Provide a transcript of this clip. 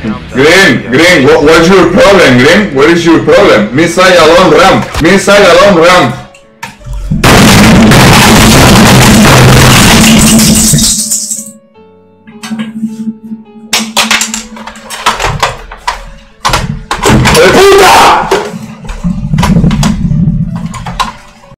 Green, Green, what, what's your problem, Green? What is your problem? Missile alone ramp. Missile alone ramp.